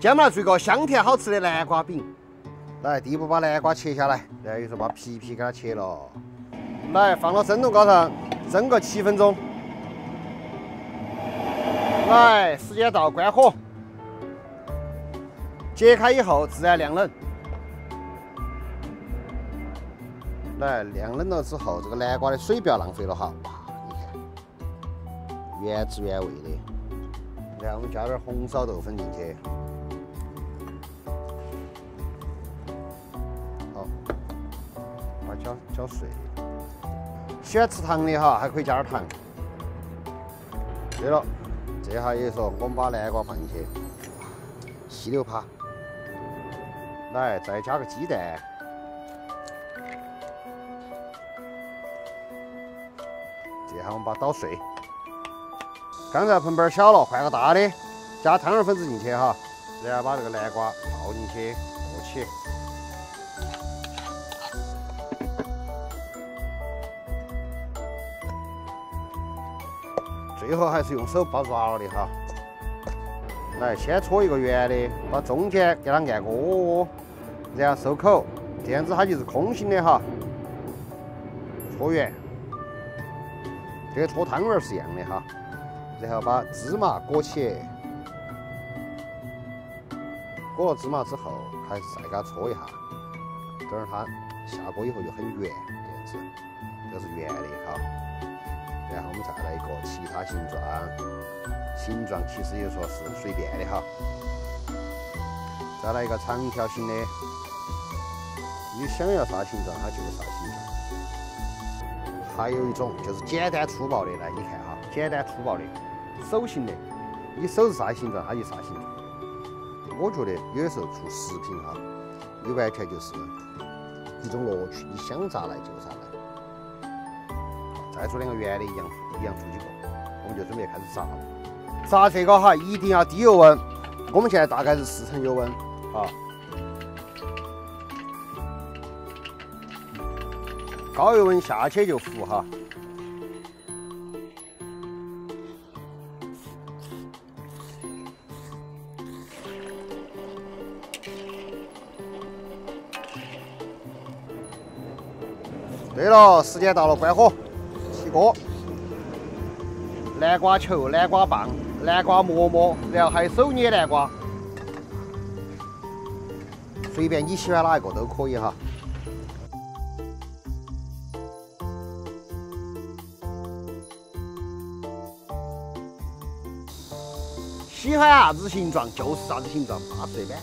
今天我们来做一个香甜好吃的南瓜饼。来，第一步把南瓜切下来，然后又是把皮皮给它切了。来，放到蒸笼高上蒸个七分钟。来，时间到，关火。揭开以后自然晾冷。来，晾冷了之后，这个南瓜的水不要浪费了哈。哇，你看，原汁原味的。然后我们加点红烧豆粉进去。搅搅碎，喜欢吃糖的哈，还可以加点糖。对了，这下也说我们把南瓜放进去，稀溜趴。来，再加个鸡蛋。这下我们把它捣碎。刚才盆盆小了，换个大的，加汤圆粉子进去哈，然后把这个南瓜倒进去过起。最后还是用手包抓了的哈。来，先搓一个圆的，把中间给它按个窝窝，然后收口，这样子它就是空心的哈。搓圆，这个搓汤圆是一样的哈。然后把芝麻裹起，裹了芝麻之后，还是再给它搓一下，等儿它下锅以后就很圆，这样子，这是圆的哈。然后我们再来一个其他形状，形状其实也说是随便的哈。再来一个长条形的，你想要啥形状它就是啥形状。还有一种就是简单粗暴的，来你看哈，简单粗暴的手型的，你手是啥形状它就啥形状。我觉得有的时候做食品哈，你完全就是一种乐趣，你想咋来就咋来。再做两个圆的，一样一样做几个，我们就准备开始炸了。炸这个哈，一定要低油温。我们现在大概是四成油温啊。高油温下去就糊哈。对了，时间到了，关火。锅，南瓜球、南瓜棒、南瓜馍馍，然后还有手捏南瓜，随便你喜欢哪一个都可以哈。喜欢啥子形状就是啥子形状，大随便。